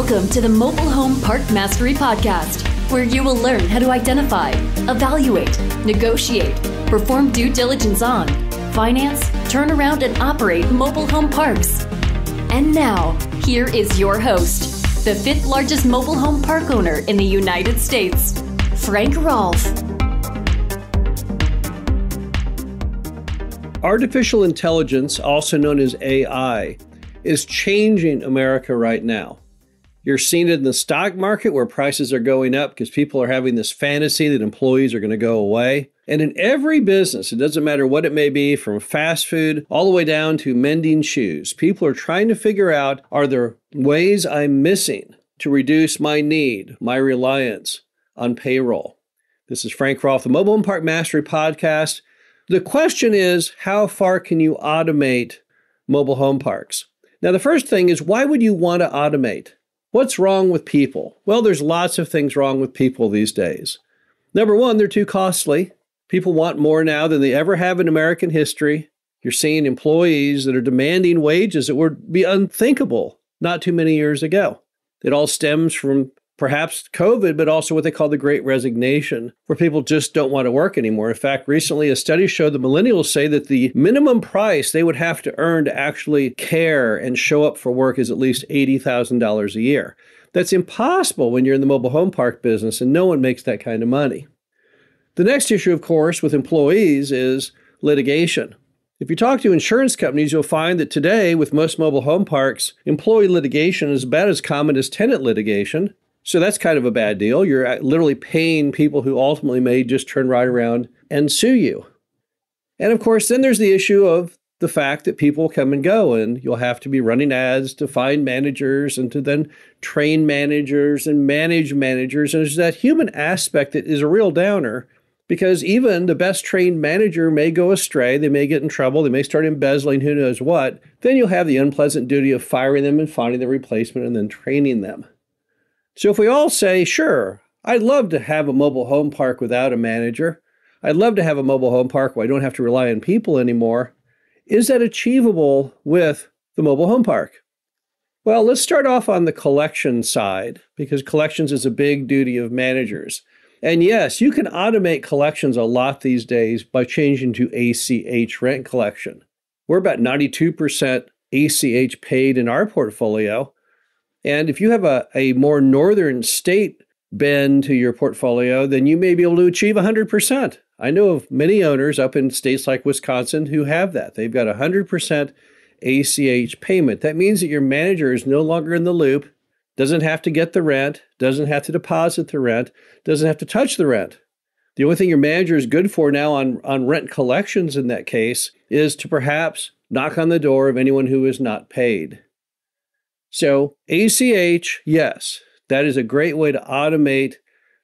Welcome to the Mobile Home Park Mastery Podcast, where you will learn how to identify, evaluate, negotiate, perform due diligence on, finance, turn around, and operate mobile home parks. And now, here is your host, the fifth largest mobile home park owner in the United States, Frank Rolfe. Artificial intelligence, also known as AI, is changing America right now. You're seeing it in the stock market where prices are going up because people are having this fantasy that employees are going to go away. And in every business, it doesn't matter what it may be, from fast food all the way down to mending shoes, people are trying to figure out are there ways I'm missing to reduce my need, my reliance on payroll? This is Frank Rolfe, the Mobile Home Park Mastery Podcast. The question is how far can you automate mobile home parks? Now, the first thing is why would you want to automate? What's wrong with people? Well, there's lots of things wrong with people these days. Number one, they're too costly. People want more now than they ever have in American history. You're seeing employees that are demanding wages that would be unthinkable not too many years ago. It all stems from perhaps COVID, but also what they call the great resignation, where people just don't want to work anymore. In fact, recently a study showed the millennials say that the minimum price they would have to earn to actually care and show up for work is at least $80,000 a year. That's impossible when you're in the mobile home park business, and no one makes that kind of money. The next issue, of course, with employees is litigation. If you talk to insurance companies, you'll find that today, with most mobile home parks, employee litigation is about as common as tenant litigation. So that's kind of a bad deal. You're uh, literally paying people who ultimately may just turn right around and sue you. And of course, then there's the issue of the fact that people come and go, and you'll have to be running ads to find managers and to then train managers and manage managers. And there's that human aspect that is a real downer because even the best trained manager may go astray. They may get in trouble. They may start embezzling, who knows what. Then you'll have the unpleasant duty of firing them and finding the replacement and then training them. So if we all say, sure, I'd love to have a mobile home park without a manager, I'd love to have a mobile home park where I don't have to rely on people anymore, is that achievable with the mobile home park? Well, let's start off on the collection side because collections is a big duty of managers. And yes, you can automate collections a lot these days by changing to ACH rent collection. We're about 92% ACH paid in our portfolio. And if you have a, a more northern state bend to your portfolio, then you may be able to achieve 100%. I know of many owners up in states like Wisconsin who have that. They've got 100% ACH payment. That means that your manager is no longer in the loop, doesn't have to get the rent, doesn't have to deposit the rent, doesn't have to touch the rent. The only thing your manager is good for now on, on rent collections in that case is to perhaps knock on the door of anyone who is not paid. So, ACH, yes, that is a great way to automate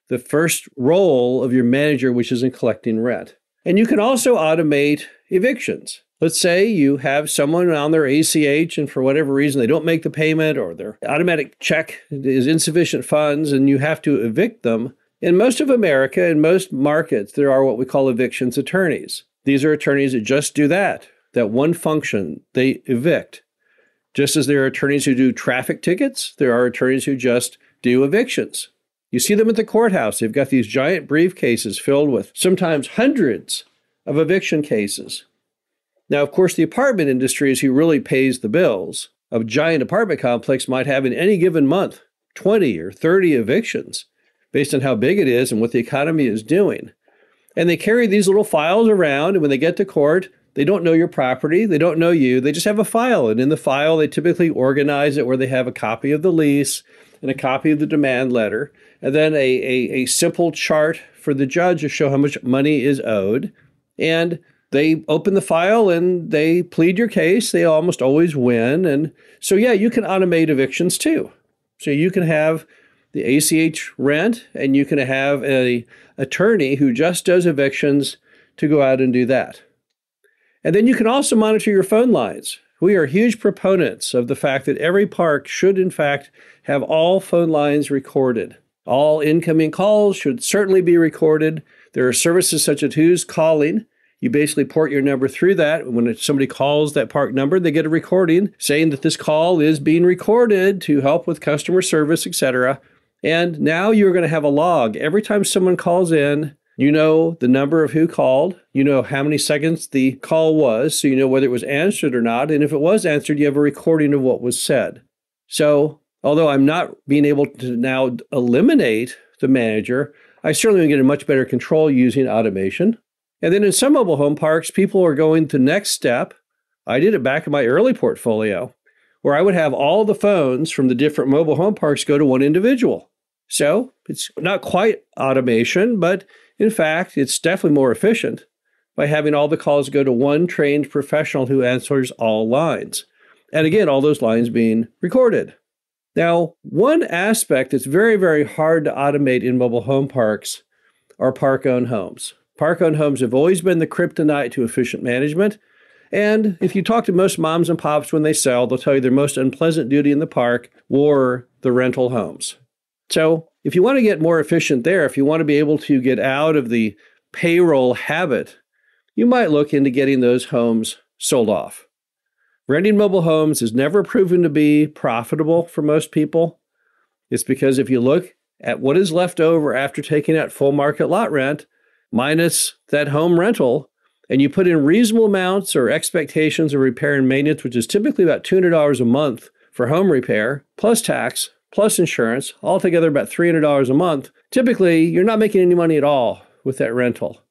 the first role of your manager, which is in collecting rent. And you can also automate evictions. Let's say you have someone on their ACH and for whatever reason they don't make the payment or their automatic check is insufficient funds and you have to evict them. In most of America, in most markets, there are what we call evictions attorneys. These are attorneys that just do that, that one function, they evict. Just as there are attorneys who do traffic tickets, there are attorneys who just do evictions. You see them at the courthouse. They've got these giant briefcases filled with sometimes hundreds of eviction cases. Now, of course, the apartment industry is who really pays the bills. A giant apartment complex might have in any given month 20 or 30 evictions based on how big it is and what the economy is doing. And they carry these little files around, and when they get to court, they don't know your property, they don't know you, they just have a file. And in the file, they typically organize it where they have a copy of the lease and a copy of the demand letter, and then a, a, a simple chart for the judge to show how much money is owed. And they open the file and they plead your case. They almost always win. And so, yeah, you can automate evictions too. So you can have the ACH rent and you can have a attorney who just does evictions to go out and do that. And then you can also monitor your phone lines. We are huge proponents of the fact that every park should, in fact, have all phone lines recorded. All incoming calls should certainly be recorded. There are services such as Who's Calling. You basically port your number through that. When somebody calls that park number, they get a recording saying that this call is being recorded to help with customer service, etc. And now you're going to have a log. Every time someone calls in, you know the number of who called, you know how many seconds the call was, so you know whether it was answered or not. And if it was answered, you have a recording of what was said. So, although I'm not being able to now eliminate the manager, I certainly get a much better control using automation. And then in some mobile home parks, people are going to the next step. I did it back in my early portfolio, where I would have all the phones from the different mobile home parks go to one individual. So it's not quite automation, but in fact, it's definitely more efficient by having all the calls go to one trained professional who answers all lines. And again, all those lines being recorded. Now, one aspect that's very, very hard to automate in mobile home parks are park owned homes. Park owned homes have always been the kryptonite to efficient management. And if you talk to most moms and pops when they sell, they'll tell you their most unpleasant duty in the park were the rental homes. So, if you want to get more efficient there, if you want to be able to get out of the payroll habit, you might look into getting those homes sold off. Renting mobile homes has never proven to be profitable for most people. It's because if you look at what is left over after taking out full market lot rent, minus that home rental, and you put in reasonable amounts or expectations of repair and maintenance, which is typically about $200 a month for home repair, plus tax, plus insurance, altogether about $300 a month, typically you're not making any money at all with that rental.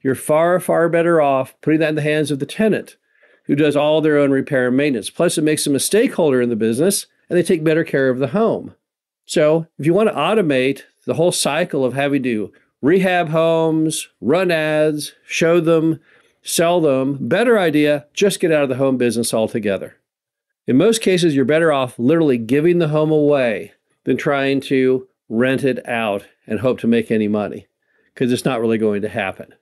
You're far, far better off putting that in the hands of the tenant who does all their own repair and maintenance. Plus, it makes them a stakeholder in the business and they take better care of the home. So, if you want to automate the whole cycle of having to rehab homes, run ads, show them, sell them, better idea, just get out of the home business altogether. In most cases, you're better off literally giving the home away than trying to rent it out and hope to make any money because it's not really going to happen.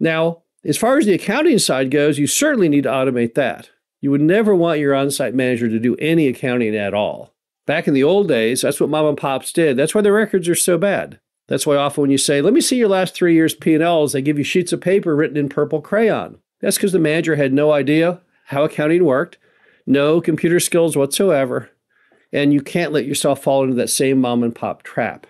Now, as far as the accounting side goes, you certainly need to automate that. You would never want your on site manager to do any accounting at all. Back in the old days, that's what mom and pops did. That's why the records are so bad. That's why often when you say, "Let me see your last 3 years P&Ls," they give you sheets of paper written in purple crayon. That's because the manager had no idea how accounting worked no computer skills whatsoever, and you can't let yourself fall into that same mom and pop trap.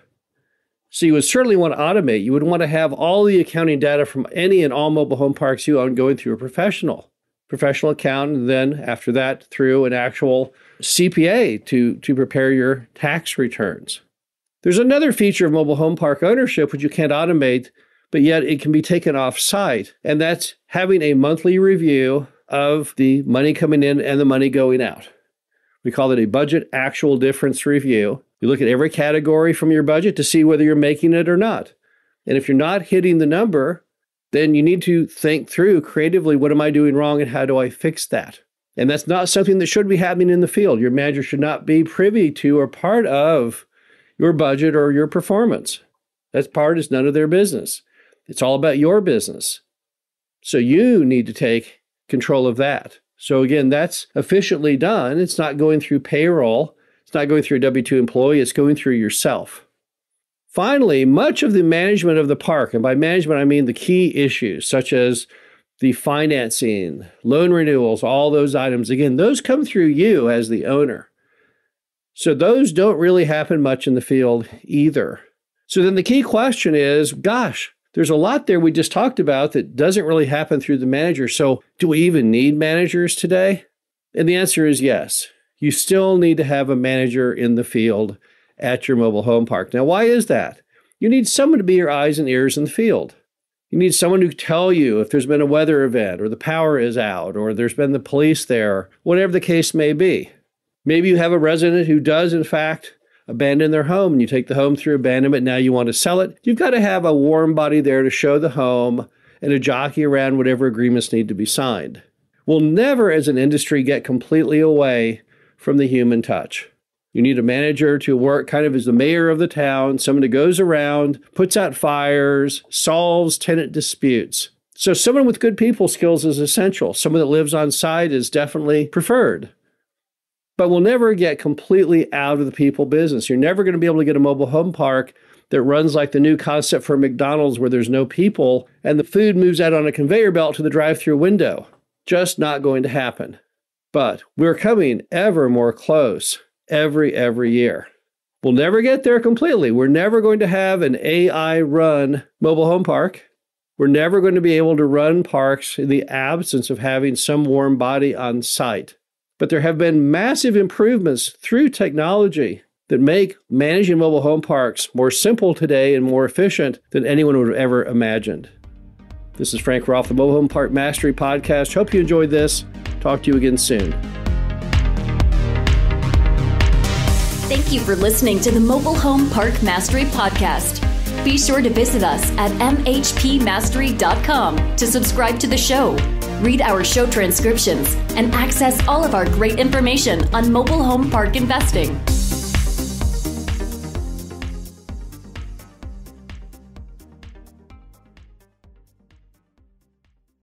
So you would certainly want to automate. You would want to have all the accounting data from any and all mobile home parks you own going through a professional, professional accountant, and then after that through an actual CPA to, to prepare your tax returns. There's another feature of mobile home park ownership which you can't automate, but yet it can be taken off site, and that's having a monthly review of the money coming in and the money going out. We call it a budget actual difference review. You look at every category from your budget to see whether you're making it or not. And if you're not hitting the number, then you need to think through creatively what am I doing wrong and how do I fix that? And that's not something that should be happening in the field. Your manager should not be privy to or part of your budget or your performance. That part is none of their business. It's all about your business. So you need to take control of that. So again, that's efficiently done. It's not going through payroll. It's not going through a W 2 employee. It's going through yourself. Finally, much of the management of the park, and by management, I mean the key issues such as the financing, loan renewals, all those items, again, those come through you as the owner. So those don't really happen much in the field either. So then the key question is gosh, there's a lot there we just talked about that doesn't really happen through the manager. So, do we even need managers today? And the answer is yes. You still need to have a manager in the field at your mobile home park. Now, why is that? You need someone to be your eyes and ears in the field. You need someone to tell you if there's been a weather event or the power is out or there's been the police there, whatever the case may be. Maybe you have a resident who does, in fact, abandon their home and you take the home through abandonment. Now you want to sell it. You've got to have a warm body there to show the home and a jockey around whatever agreements need to be signed. We'll never, as an industry, get completely away from the human touch. You need a manager to work kind of as the mayor of the town, someone who goes around, puts out fires, solves tenant disputes. So, someone with good people skills is essential. Someone that lives on site is definitely preferred but we'll never get completely out of the people business. You're never going to be able to get a mobile home park that runs like the new concept for McDonald's where there's no people and the food moves out on a conveyor belt to the drive through window. Just not going to happen. But we're coming ever more close every, every year. We'll never get there completely. We're never going to have an AI run mobile home park. We're never going to be able to run parks in the absence of having some warm body on site. But there have been massive improvements through technology that make managing mobile home parks more simple today and more efficient than anyone would have ever imagined. This is Frank Rolfe, the Mobile Home Park Mastery Podcast. Hope you enjoyed this. Talk to you again soon. Thank you for listening to the Mobile Home Park Mastery Podcast. Be sure to visit us at mhpmastery.com to subscribe to the show, read our show transcriptions, and access all of our great information on mobile home park investing.